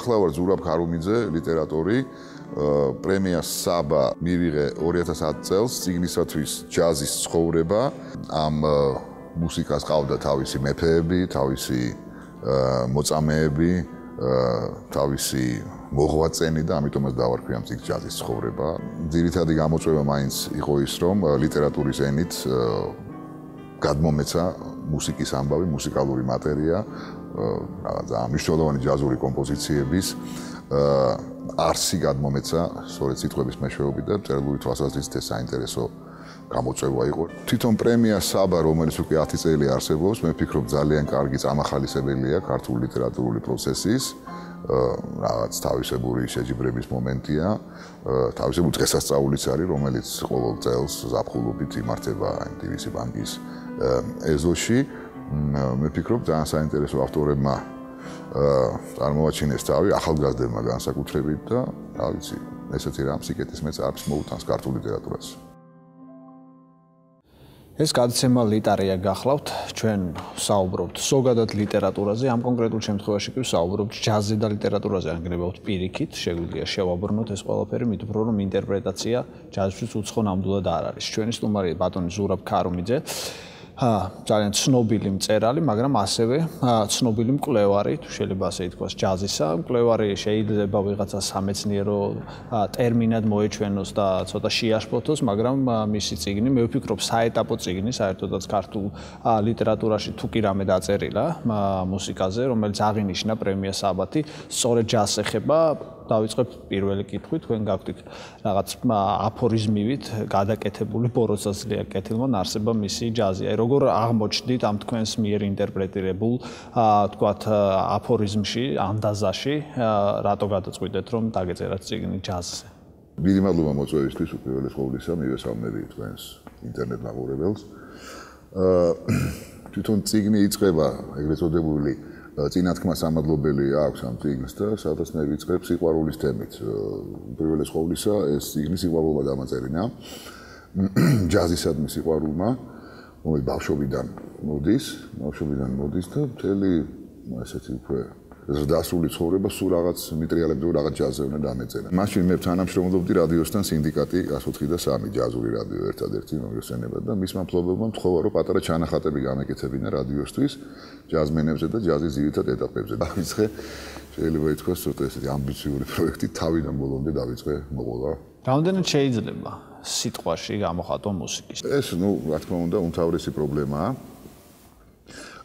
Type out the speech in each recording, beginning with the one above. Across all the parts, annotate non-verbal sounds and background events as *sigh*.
მე გახლავარ ზურაბ ხარუმიძე, ლიტერატორი. პრემია საბა მივიღე 2010 წელს ციგნისათვის ჯაზის ცხოვრება. ამ მუსიკას ყავდა თავისი მეფეები, თავისი მოწამეები, თავისი მოღვაწენი და ამიტომაც დავარქვი ამ ციგ ჯაზის ცხოვრება. ძირითადი გამოწვევა მაინც იყო ის, რომ ლიტერატურის ენით გადმომეცა მუსიკის ამბავი, მუსიკალური მატერია, რაღაცა მნიშვნელოვანი ჯაზური კომპოზიციების არსი გადმომეცა, სწორედ სიტყვების მეშვეობით და წერილური თვალსაზრისით ეს საინტერესო გამოწვევა იყო. თვითონ პრემია საბა, რომელიც უკვე 10 წელი არსებობს, მე ვფიქრობ ძალიან კარგი წამახალისებელია ქართული ლიტერატურული პროცესის. რაღაც თავისებური შეჯიბრების მომენტია. თავისებური დღესასწაულიც არის, რომელიც ყოველ წელს ზაფხულობით იმართება ინტივისი ბანკის ეზოში. მე ვფიქრობ ძალიან საინტერესო ავტორებმა წარმოაჩინეს თავი ახალგაზრდებმა განსაკუთრებით და რა ვიცი, ესეთი რამ სიკეთის მეც არის მოუთანს ქართულ ლიტერატურას. ეს გადაცემა ლიტარია გახლავთ, ჩვენ საუბრობთ ზოგადად ლიტერატურაზე, ამ კონკრეტულ შემთხვევაში კი საუბრობთ ჯაზზე და ლიტერატურაზე, ანგრევავთ პირიქით, შეგვიძლია შევაბრუნოთ ეს ყველაფერი, მით უფრო რომ ინტერპრეტაცია ჯაზშიც უცხო ნამდვილად არ არის. ჩვენი სტუმარი ბატონი ზურაბ ქარუმიძე ძალიან ცნობილი მწერალი, მაგრამ ასევე ცნობილი მკვლევარი, თუ შეიძლება ასე ითქვას, ჯაზისა. მკვლევარი შეიძლება ვიღაცა სამეცნიერო ტერმინად მოეჩვენოს და ცოტა შეაშფოთოს, მაგრამ მისი ციგნი, მე ვფიქრობ, საეტაპო ციგნი, საერთოდაც ქართულ ლიტერატურაში თუ კი რამე დაწერილა მუსიკაზე, რომელიც აღინიშნა პრემია საბათი, სწორედ ჯაზს ეხება დავიწყებ პირველი კითხვით, თქვენ გაგვთ რაღაც აფორიზმივით გადაკეთებული ბოროსაზლია კეთილმან არსება მისი ჯაზი. აი როგორ აღმოჩნდით ამ თქვენს მიერ ინტერპრეტირებულ თქვათ აფორიზმში, ანდაზაში, რატო გადაწყვიტეთ რომ დაგეწერათ ციგნი ჯაზზე? დიდი მადლობა მოწვევისთვის უპირველეს ყოვლისა, მივესალმები თქვენს ინტერნეტ მაყურებელს. აა თვითონ ციგნი იწება ეგრეთ წოდებული წინათქმა სამადლობელი აქვს ამ ციგნს და სადაც მე ვიწყებ სიყვარულის თემით. პირველეს ყოვლისა ეს ციგნი სიყვარულმა დამაწერინა. *clears throat* ჯაზისადმი სიყვარულმა, რომელიც ბავშვობიდან მოდის, ბავშვობიდან მოდის და მთელი ესეთი უკვე ზრდასრული ცხოვრება სულ რაღაც მიტრიალებს და რაღაც ჯაზზე უნდა დამეწერა. მაშინ მე თანამშრომლობდი რადიოსთან სინდიკატი 104 და 3 ჯაზური რადიო ერთადერთი მოიხსენება და მისმა მფლობელმა მთხოვა რომ პატარა ჩანახატები გამეკეთებინა რადიოსთვის ჯაზმენებზე და ჯაზის ძირითად ეტაპებზე. დავიწყე შეიძლება ითქვას ცოტა ესეთი ამბიციური პროექტი თავიდან ბოლომდე დავიწყე მოყოლა. რამდენად შეიძლება სიტყვაში გამოხატო მუსიკის? ეს ნუ რა თქმა უნდა უმთავრესი პრობლემაა.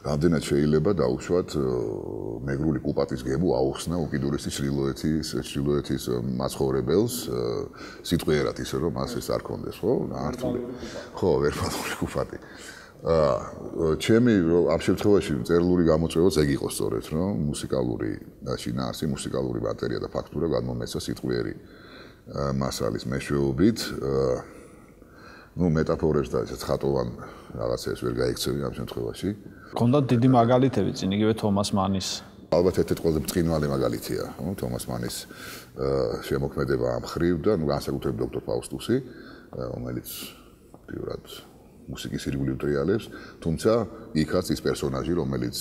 რამდენად შეიძლება დაუშვათ მეგრული კუპატის გემო აუხსნა უკიდურესი ჩრდილოეთის ჩრდილოეთის მაცხოვრებელს სიტყვიერად ისე რომ მას ეს არ კონდეს ხო? ართული. ხო ვერბალური კუპატი. აა ჩემი ამ შემთხვევაში წერლური გამოწვევაც ეგ იყო სწორედ რომ მუსიკალური შინაარსი მუსიკალური ბატერია და ფაქტურა განმომეცა სიტყვიერი მასალის მეშვეობით ну метафорებს და ეს ხატოვან რაღაცებს ვერ გაიქცევი ამ შემთხვევაში. აა კონდა დიდი მაგალითები წინ იგივე თომას მანის. ალბათ ერთ-ერთი ყველაზე ბრწყინვალე მაგალითია, ნუ თომას მანის შემოქმედება ამ ხრივ და ნუ განსაკუთრებით დოქტორ ფაუსტუსი, რომელიც პირველად მუსიკის ირგვლივ ტრიალებს, თუმცა იქაც ის პერსონაჟი, რომელიც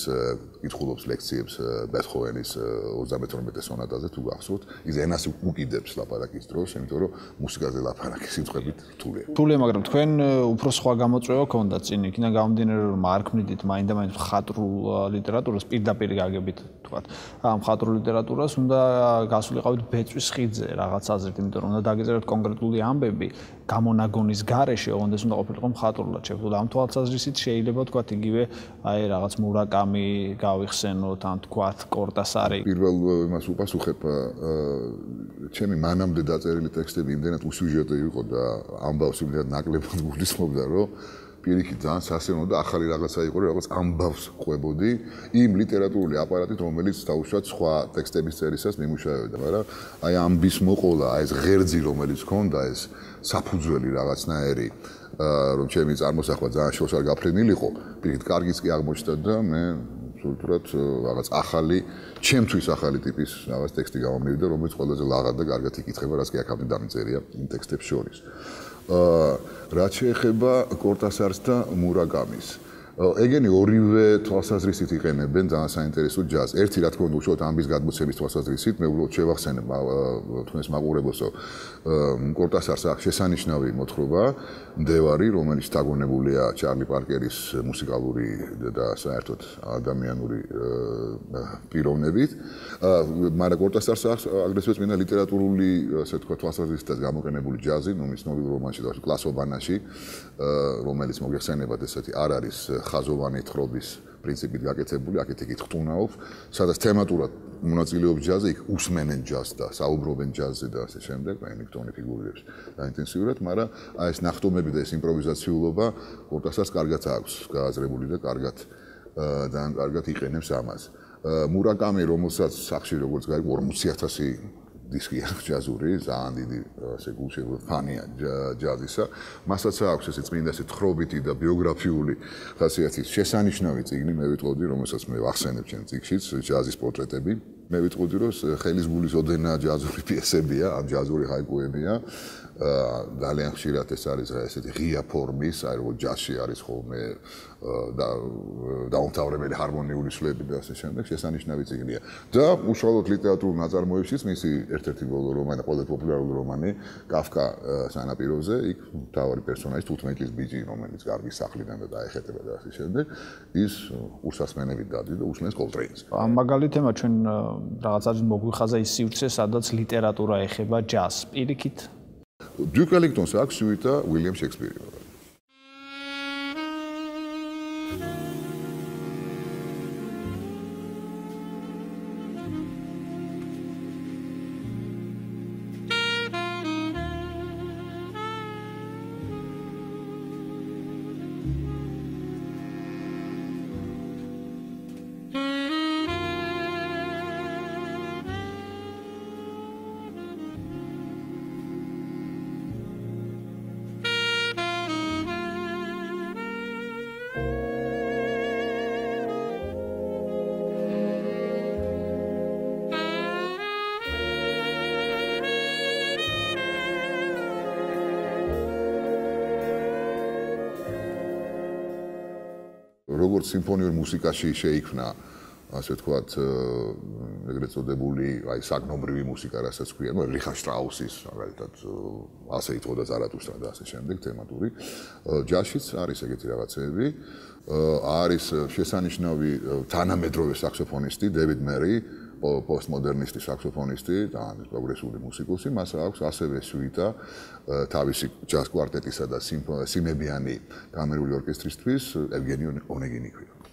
კითხულობს ლექციებს ბეთჰოვენის 32 სონატაზე თუ გახსოვთ, ის ენას უკიდებს ლაპარაკის დროს, იმიტომ რომ მუსიკაზე ლაპარაკი სიტყვებით რთულია. რთულია, მაგრამ თქვენ უფრო სხვა გამოწვევა ქონდა წინ, იქიდან გამომდინარე რომ მარკმნიდით მაინდა-მაინც ხატრულ ლიტერატურას პირდაპირ გაგებით, თქვათ. ამ ხატრულ ლიტერატურას უნდა გასულიყავით ბეწვის ხიძზე რაღაც აზრით, იმიტომ რომ უნდა დაგეწეროთ კონკრეტული ამბები გამონაგონის garaშე, ოღონდ ეს უნდა ყოფილიყო ხატრულად შეფულა. ამ თვალსაზრისით შეიძლება თქვათ იგივე აი რაღაც მურაკამი გავიხსენოთ ან თქვათ კორტასარი პირველ იმას უპასუხებ ჩემი მანამდე დაწერილი ტექსტები იმდენად უსიუჟეტო იყო და ამბავს იმდენად ნაკლებად *laughs* გულისხმობდა რომ პირიქით ძალიან სასიამოვნო და ახალი რაღაცა იყო რაღაც ამბავს ყვებოდი იმ ლიტერატურული აპარატით რომელიც თავშოთ სხვა ტექსტების წერისას მიმუშავებდა მაგრამ აი ამბის მოყოლა აი ეს ღერძი რომელიც ქონდა ეს საფუძველი რაღაცნაირი რომ ჩემი წარმოსახვა ძალიან შორს არ გაფრენილიყო, პირით კარგიც კი აღმოჩნდა და მე სულთურად რაღაც ახალი, ჩემთვის ახალი ტიპის რაღაც ტექსტი გამომივიდა, რომელიც ყველაზე ლაღად და კარგად იკითხება, რაც კი აქამდე დამწერია იმ ტექსტებს შორის. აა რაც შეეხება კორტასარს და მურაგამის. ეგენი ორივე თვალსაზრისით იყენებენ ძალიან საინტერესო ჯაზს. ერთი რა თქმა უნდა უშუალოდ ამბის გადმოცემის თვალსაზრისით, მე უბრალოდ შევახსენებ თქვენს მაყურებელსო, კორტასარს აქვს შესანიშნავი მოთხრობა, ნდევარი, რომელიც დაგონებულია ჩარლი პარკერის მუსიკალური და საერთოდ ადამიანური პიროვნებით. მაგრამ კორტასარს აქვს აგრესიო წმინდა ლიტერატურული, ასე თქვა, თვალსაზრისითაც გამოყენებული ჯაზი, ნუ მის ნოვილ რომანში და კლასობანაში, რომელიც მოგეხსენებათ ესეთი არ არის ხაზოვანი თხრობის პრინციპით გაკეთებული, აქეთ იქით ხტუნაობს, სადაც თემატურად მონაწილეობს ჯაზი, იქ უსმენენ ჯაზს და საუბრობენ ჯაზზე და ასე შემდეგ, პენინგტონი ფიგურირებს და ინტენსიურად, მაგრამ აი ეს ნახტომები და ეს იმპროვიზაციულობა კორტასას კარგად აქვს გააზრებული და კარგად და კარგად იყენებს ამას. მურაკამი, რომელსაც სახში როგორც გაიგო 40000 დისკი აქვს ჯაზური, ძალიან დიდი ასე გულში ფანია ჯაზისა. მასაც აქვს ესე წმინდა ესე თხრობითი და ბიოგრაფიული ხასიათის შესანიშნავი წიგნი, მე ვიტყოდი, რომელსაც მე ვახსენებ ჩემ წიგნშიც, ჯაზის პორტრეტები. მე ვიტყოდი, რომ ხელის გულის ოდენა ჯაზური პიესებია, ამ ჯაზური ჰაიკუებია. ძალიან ხშირად ეს არის ესეთი ღია ფორმის, აი როგორ ჯაზში არის ხოლმე და დაუნთავრებელი ჰარმონიული სვლები და ასე შემდეგ, შესანიშნავი წიგნია. და უშუალოდ ლიტერატურულ ნაწარმოებშიც მისი ერთ-ერთი ბოლო რომანი, ყველაზე პოპულარული რომანი, კაფკა სანაპიროზე, იქ თავი პერსონაჟი 15 წლის ბიჭი, რომელიც კარგი სახლიდან და დაეხეთება და ასე შემდეგ, ის უსასმენებით დადის და უსმენს კოლტრეინს. ამ მაგალითად თემა ჩვენ რაღაცა მოგვიხაზა ის სივრცე, სადაც ლიტერატურა ეხება ჯაზს. პირიქით Duke Ellington's Act Suite, William Shakespeare. როგორც სიმფონიურ მუსიკაში შეიქმნა ასე ვთქვათ ეგრეთ წოდებული აი საგნობრივი მუსიკა რასაც ქვია ნუ რიხარ შტრაუსის მაგალითად ასე იწოდა ზარათუშტრა და ასე შემდეგ თემატური ჯაშიც არის ეგეთი რაღაცეები არის შესანიშნავი თანამედროვე საქსოფონისტი დევიდ მერი პოსტმოდერნისტი საქსოფონისტი და პროგრესული მუსიკოსი, მას აქვს ასევე სუიტა თავისი ჯაზ კვარტეტისა და სიმებიანი კამერული ორკესტრისთვის ევგენი ონეგინი ქვია.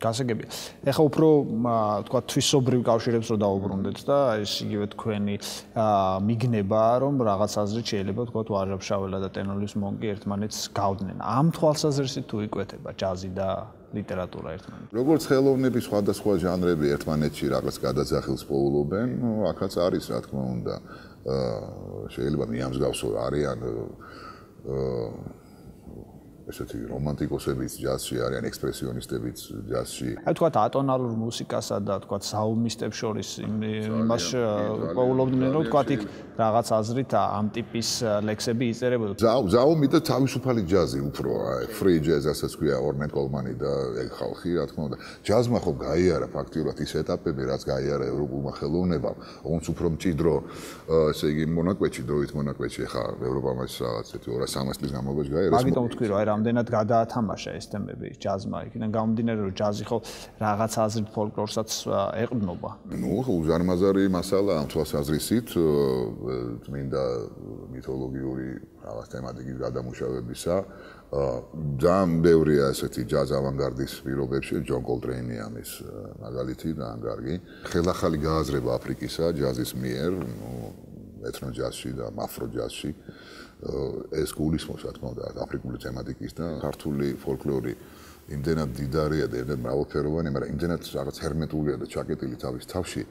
გასაგებია. ეხლა უფრო თქვა თვისობრივ კავშირებს რო დაუბრუნდეთ და ეს იგივე თქვენი მიგნება რომ რაღაც აზრით შეიძლება თქვა ვაჟაბშაველა და ტენოლის მონკი ერთმანეთს გავდნენ. ამ თვალსაზრისით თუ იკვეთება ჯაზი და ლიტერატურა ერთმანეთს. როგორც ხელოვნების სხვადასხვა ჟანრები ერთმანეთში რაღაც გადაძახილს პოულობენ, ნუ ახაც არის რა თქმა უნდა. შეიძლება მიამსგავსო არიან აა ესეთი რომანტიკოსებიც ჯაზში არიან, ექსპრესიონისტებიც ჯაზში. აი თქვა ატონალურ მუსიკასა და თქვა საუმისტებს შორის იმას პოულობდნენ რომ თქვა იქ რაღაც აზრით ამ ტიპის ლექსები იწერებოდა. ზაუ ზაუმი და თავისუფალი ჯაზი უფრო აი ფრი ჯაზ ასაც ქვია ორნეტ კოლმანი და ეგ ხალხი რა თქმა უნდა. ჯაზმა ხო გაიარა ფაქტიურად ის ეტაპები რაც გაიარა ევროპულმა ხელოვნებამ, ოღონდ უფრო მჭიდრო ესე იგი მონაკვეთში დროით მონაკვეთში ხა ევროპამ ეს რაღაც ესეთი 200-300 წლის განმავლობაში გაიარა. მაგიტომ თქვი რომ აი რამდენად გადაათამაშა ეს თემები ჯაზმა? იქიდან გამომდინარე რომ ჯაზი ხო რაღაც აზრით ფოლკლორსაც ეყრდნობა. ნუ უზარმაზარი მასალა ამ თვალსაზრისით წმინდა მითოლოგიური რაღაც თემატიკის გადამუშავებისა. ძალიან ბევრია ესეთი ჯაზ ავანგარდის პირობებში ჯონ კოლტრეინი ამის მაგალითი და ანგარგი ხელახალი გააზრება აფრიკისა ჯაზის მიერ ნუ ეთნო ჯაზში და მაფრო ჯაზში ეს გულისხმობს რა თქმა უნდა აფრიკული თემატიკის და ქართული ფოლკლორი იმდენად დიდარია და იმდენად მრავალფეროვანი, მაგრამ იმდენად რაღაც ჰერმეტულია და ჩაკეტილი თავის თავში,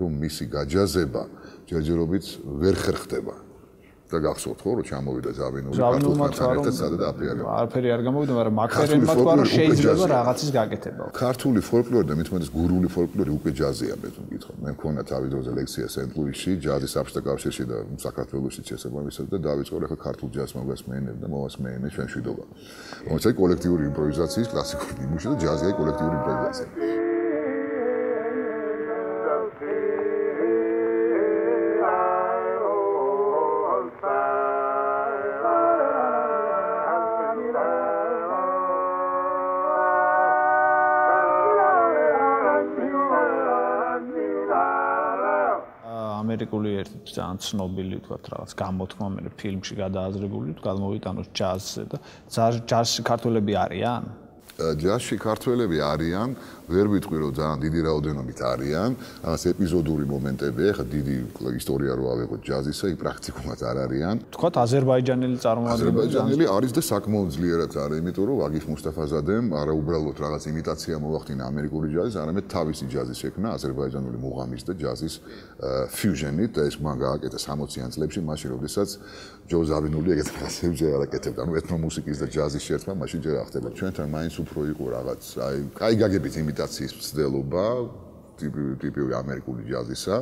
რომ მისი გაჯაზება ჯერჯერობით ვერ ხერხდება. და გახსოვთ ხო რომ ჩამოვიდა ზავინული ზავინულმა ქართულ ხალხთან ერთად სადაც აფიარი არაფერი არ გამოვიდა მაგრამ მაკერენმა თქვა რომ შეიძლება რაღაცის გაკეთება. ქართული ფოლკლორი და მithumetes გურული ფოლკლორი უკვე ჯაზია მე თვითონ მე მქონა თავი დროზე ლექცია სენტ-ლუისში ჯაზის საბჭოთა კავშირში და საქართველოსში შესაბამისად და დავიწყო ახლა ქართულ ჯაზს მოგასმენებ და მოვასმენე ჩვენ შვიდობა. რომელიც აი კოლექტიური იმპროვიზაციის კლასიკური ნიმუში და ჯაზი აი კოლექტიური იმპროვიზაცია ამერიკული ერთი ძალიან ცნობილი თქვათ რაღაც გამოთქმა მე ფილმში გადააზრებული თუ გამოვიტანოს ჯაზზე და ჯაზში ქართველები არიან? ჯაზში ქართველები არიან, ვერ ვიტყვი რომ ძალიან დიდი რაოდენობით არიან, რაღაც ეპიზოდური მომენტები, ეხა დიდი ისტორია რო ავიღოთ ჯაზისა, იქ პრაქტიკულად არ არიან. თქვათ აზერბაიჯანელი წარმოადგენელი აზერბაიჯანელი არის და საკმაოდ ძლიერად არის, იმიტომ რომ ვაგიფ მუსტაფაზადემ არა უბრალოდ რაღაც იმიტაცია მოახდინა ამერიკული ჯაზის, არამედ თავისი ჯაზის შექმნა აზერბაიჯანული მუღამის და ჯაზის ფიუჟენით და ეს მან გააკეთა 60-იან წლებში, მაშინ როდესაც ჯო ზავინული ეგეთ რაღაცებს *laughs* ჯერ აკეთებდა, ანუ ეთნომუსიკის და ჯაზის შერწყმა მაშინ ჯერ ახდება. ჩვენთან მაინც უფრო იყო რაღაც, აი, კაი გაგებით იმიტაციის მცდელობა ტიპური ამერიკული ჯაზისა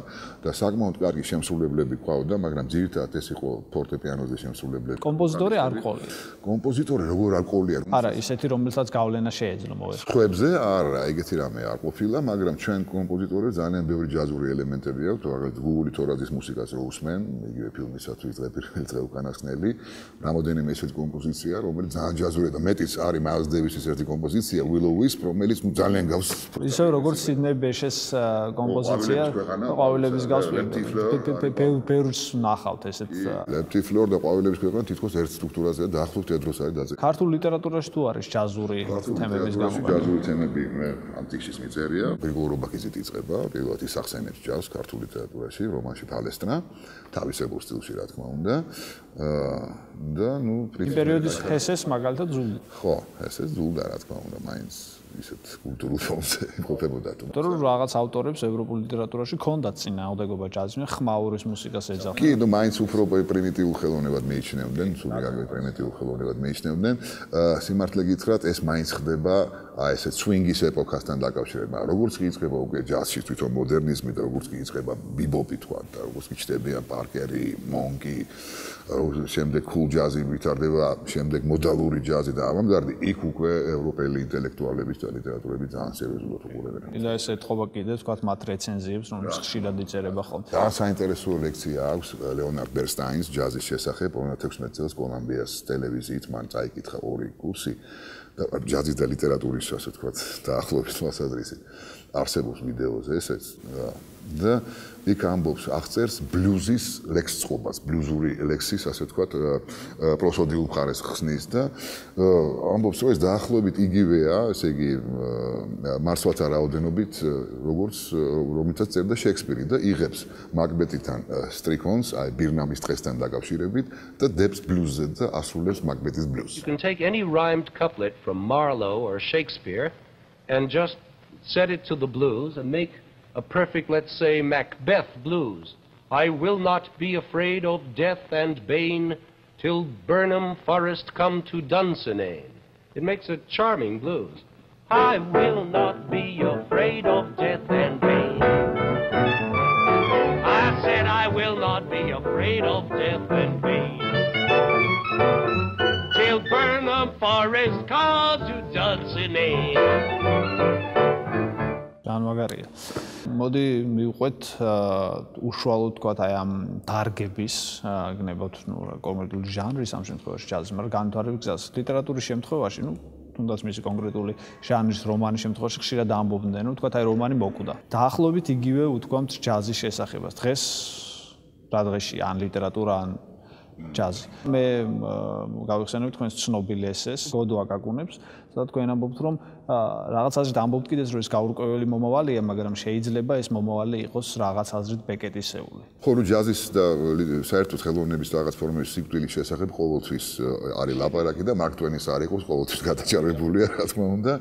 და საკმაოდ კარგი შემსრულებლები ყავდა, მაგრამ ძირითადად ეს იყო ფორტეპიანოზე შემსრულებლები. კომპოზიტორი არ ყოლია. კომპოზიტორი როგორ არ ყოლია? არა, ისეთი რომელსაც გავლენა შეეძლო მოეს. ხუებზე არა, ეგეთი რამე არ ყოფილა, მაგრამ ჩვენ კომპოზიტორებს ძალიან ბევრი ჯაზური ელემენტები აქვს, რაღაც გუგული თორაძის მუსიკას რო უსმენ, იგივე ფილმისათვის დღე პირველ დღე უკანასკნელი, რამოდენიმე ესეთი კომპოზიცია, რომელიც ძალიან ჯაზურია და მეტიც არის მაილს დევისის ერთი კომპოზიცია, Willow Wisp, რომელიც ძალიან გავს. ისე როგორც სიდნეი ბეშეს კომპოზიცია. ყვავილების გავს ბევრს ნახავთ ესეთ ლეპტიფლორ და ყვავილების ქვეყანა თითქოს ერთ სტრუქტურაზეა დაახლოებით ერთ დროს არის დაძე ქართულ ლიტერატურაში თუ არის ჯაზური თემების გამოყენება? ჯაზური თემები მე ანტიკშის მიწერია. გრიგოლ რობაქიძე იწყება პირველად ის ახსენებს ჯაზს ქართულ ლიტერატურაში რომანში პალესტრა თავისებურ სტილში რა თქმა უნდა. და ნუ პერიოდის ჰესეს მაგალითად ზულდა. ხო ჰესეს ზულდა რა თქმა უნდა მაინც ისეთ კულტურულ ფონზე *laughs* ყოფებოდა თუ. იმიტომ რომ რაღაც ავტორებს ევროპულ ლიტერატურაში ქონდათ წინააღმდეგობა ჯაზმენ ხმაურის მუსიკას ეძახდნენ. კი, ნუ მაინც უფრო პრიმიტიულ ხელოვნებად მიიჩნევდნენ, სულ აგრე პრიმიტიულ ხელოვნებად მიიჩნევდნენ. სიმართლე გითხრათ, ეს მაინც ხდება აი ესე სვინგის ეპოქასთან დაკავშირება. როგორც კი იწყება უკვე ჯაზში თვითონ მოდერნიზმი და როგორც კი იწყება ბიბოპი თქვა და როგორც კი ჩდებიან პარკერი, მონკი, შემდეგ კულ ჯაზი ვითარდება, შემდეგ მოდალური ჯაზი და ავანგარდი, იქ უკვე ევროპელი ინტელექტუალების და ლიტერატურები ძალიან სერიოზულად უყურებენ. და ეს ეთქობა კიდე თქვა მათ რეცენზიებს, რომელიც ხშირად იწერება ხოლმე. ძალიან საინტერესო ლექცია აქვს ლეონარდ ბერსტაინს ჯაზის შესახებ 2016 წელს კოლუმბიას ტელევიზიით მან წაიკითხა ორი კურსი და ჯაზის და ლიტერატურის ასე ვთქვათ დაახლოებით მასადრისი. არსებობს ვიდეოზე ესეც და იქ ამბობს აღწერს ბლუზის ლექსწყობას, ბლუზური ლექსის, ასე ვთქვათ, პროსოდიულ მხარეს ხსნის და ამბობს, რომ ეს დაახლოებით იგივეა, ესე იგი მარსვალთა რაოდენობით, როგორც რომიცაც წერდა შექსპირი და იღებს მაკბეტიდან სტრიქონს, აი ბირნამის დღესთან დაკავშირებით და დებს ბლუზზე და ასრულებს მაკბეტის ბლუზს. You can take any rhymed couplet from Marlowe or Shakespeare and just set it to the blues and make a perfect, let's say, Macbeth blues. I will not be afraid of death and bane till Burnham Forest come to Dunsinane. It makes a charming blues. I will not be afraid of death and pain. I said I will not be afraid of death and pain. Till Burnham Forest come to Dunsinane. განმაგარია. მოდი მივყვეთ უშუალოდ თქვა აი ამ დარგების გნებოთ ნუ კომერციული ჟანრის ამ შემთხვევაში ჯაზი, მაგრამ განვითარების გზას ლიტერატურის შემთხვევაში, ნუ თუნდაც მისი კონკრეტული ჟანრის რომანის შემთხვევაში ხშირად ამბობდნენ, ნუ თქვა აი რომანი მოკვდა. დაახლოებით იგივე უთქვამთ ჯაზის შესახებას. დღეს რა დღეში ან ლიტერატურა ან ჯაზი. მე გავიხსენებ თქვენს ცნობილ ესეს, გოდო აკაკუნებს სადაც თქვენ ამბობთ, რომ რაღაც აზრით ამბობთ კიდეც, რომ ეს გაურკვეველი მომავალია, მაგრამ შეიძლება ეს მომავალი იყოს რაღაც აზრით ბეკეტისეული. ხო, რომ ჯაზის და საერთოდ ხელოვნების რაღაც ფორმების სიკვდილის შესახებ ყოველთვის არის ლაპარაკი და მარკ ტვენის არ იყოს ყოველთვის გადაჭარბებულია, რა თქმა უნდა.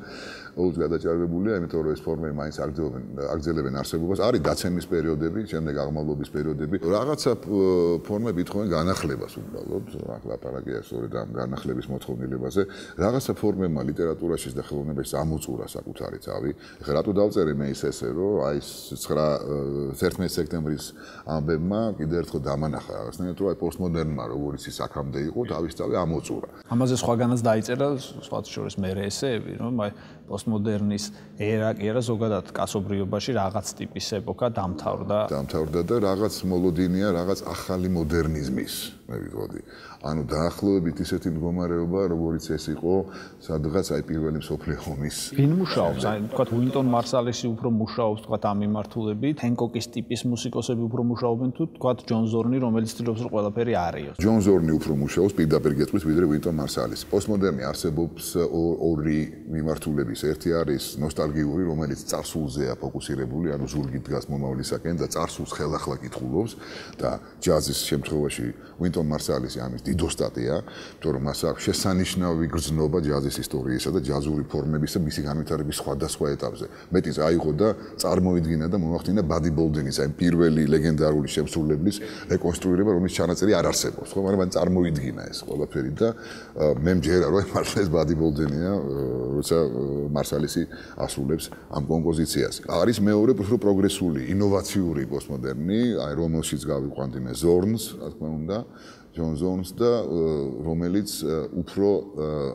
ოღონდ გადაჭარბებულია, იმიტომ რომ ეს ფორმები მაინც აგრძელებენ აგრძელებენ არსებობას. არის დაცემის პერიოდები, შემდეგ აღმავლობის პერიოდები. რაღაცა ფორმები თხოვენ განახლებას უბრალოდ, ლაპარაკია სწორედ ამ განახლების მოთხოვნილებაზე. რაღაცა ფორმებმა ლიტერატურაში და ხელოვნებაში ამოწურა საკუთარი თავი. ეხლა რატო დავწერე მე ის ესე, რომ აი 9 11 სექტემბრის ამბებმა კიდე ერთხელ დამანახა რაღაცნაირად, რომ აი პოსტმოდერნმა როგორც ის აქამდე იყო, თავის თავი ამოწურა. ამაზე სხვაგანაც დაიწერა სხვა შორის მე ესეები, რომ აი პოსტმოდერნის ერა კი არა ზოგადად კაცობრიობაში რაღაც ტიპის ეპოქა დამთავრდა. დამთავრდა და რაღაც მოლოდინია, რაღაც ახალი მოდერნიზმის, მე ვიტყოდი. ანუ დაახლოებით ისეთი მდგომარეობა, როგორც ეს იყო, სადღაც აი პირველი მსოფლიო ომის. ვინ მუშაობს? აი თქვა უინტონ მარსალესი უფრო მუშაობს თქვა ამ მიმართულებით, ჰენკოკის ტიპის მუსიკოსები უფრო მუშაობენ თუ თქვა ჯონ ზორნი, რომელიც ცდილობს რომ ყველაფერი არიოს. ჯონ ზორნი უფრო მუშაობს პირდაპირ გეტყვის ვიდრე უინტონ მარსალესი. პოსტმოდერნი არსებობს ორი მიმართულების. ერთი არის ნოსტალგიური, რომელიც წარსულზეა ფოკუსირებული, ანუ ზურგი დგას მომავლისაკენ და წარსულს ხელახლა კითხულობს და ჯაზის შემთხვევაში უინტონ მარსალესი ამის დიდოსტატია, იმიტომ რომ მას აქვს შესანიშნავი გრძნობა ჯაზის ისტორიისა და ჯაზური ფორმების და მისი განვითარების სხვადასხვა ეტაპზე. მეტიც აიღო და წარმოიდგინა და მომახდინა ბადი ბოლდენის, აი პირველი ლეგენდარული შემსრულებლის რეკონსტრუირება, რომლის ჩანაწერი არ არსებობს, ხო, მაგრამ წარმოიდგინა ეს ყველაფერი და მე მჯერა რომ მართლა ეს ბადი ბოლდენია, როცა მარსალისი ასრულებს ამ კომპოზიციას. არის მეორე უფრო პროგრესული, ინოვაციური პოსტმოდერნი, აი რომელშიც გავიყვანდი მე ზორნს, რა თქმა უნდა. ჯონ ზონს და რომელიც უფრო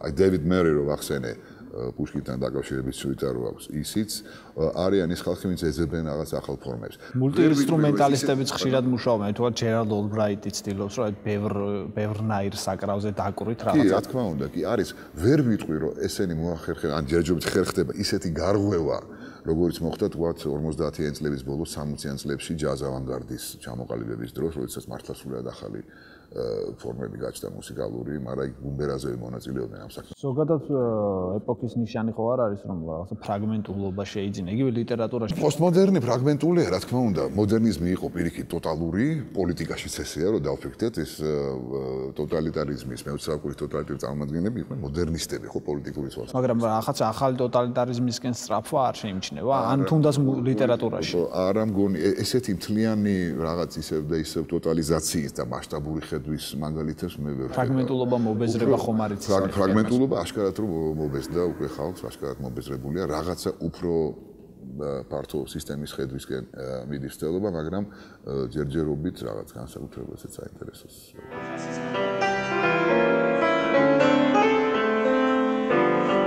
აი დევიდ მერი რო ვახსენე პუშკინთან დაკავშირებით სუიტარო აქვს. ისიც არიან ის ხალხი ვინც ეძებენ რაღაც ახალ ფორმებს. მულტიინსტრუმენტალისტებიც ხშირად მუშაობენ. თუმცა ჯერალდ ოლბრაიტი ცდილობს რომ ბევრ ბევრნაირ საკრავზე დაკვრით რაღაც კი რა თქმა უნდა კი არის. ვერ ვიტყვი რომ ესენი მოახერხენ ან ჯერჯერობით ხერხდება ისეთი გარღვევა როგორც მოხდა თქვა 50-იან წლების ბოლოს 60-იან წლებში ჯაზ ავანგარდის ჩამოყალიბების დროს როდესაც მართლა სულად ახალი ფორმები გაჩნდა მუსიკალური, მაგრამ იქ გუმბერაზები მონაწილეობდნენ ამ საქმეში. ზოგადად ეპოქის ნიშანი ხო არ არის რომ რაღაცა ფრაგმენტულობა შეიძინა. იგივე ლიტერატურაში. პოსტმოდერნი ფრაგმენტულია, რა თქმა უნდა. მოდერნიზმი იყო პირიქით ტოტალური, პოლიტიკაშიც ესეა, რომ დავფიქრდეთ, ეს ტოტალიტარიზმის, მეოცე-საუკუნის ტოტალიტარ წარმომადგენლები იყვნენ მოდერნისტები, ხო, პოლიტიკური ცვალ. მაგრამ რაღაცა ახალი ტოტალიტარიზმისკენ სწრაფვა არ შეიმჩნევა, ან თუნდაც ლიტერატურაში. არა მგონი, ესეთი მთლიანი რაღაც ისევ და ისევ ტოტალიზაციის და მასშტაბური ხედ ქმედებების მაგალითებს მე ვერ ფრაგმენტულობა მობეზრება ხომ არ იცის ფრაგმენტულობა აშკარად რომ მობეზრდა უკვე ხალხს აშკარად მობეზრებულია რაღაცა უფრო ფართო სისტემის ხედვისკენ მიდის ცდილობა, მაგრამ ჯერჯერობით რაღაც განსაკუთრებულსაც საინტერესოს. Thank you.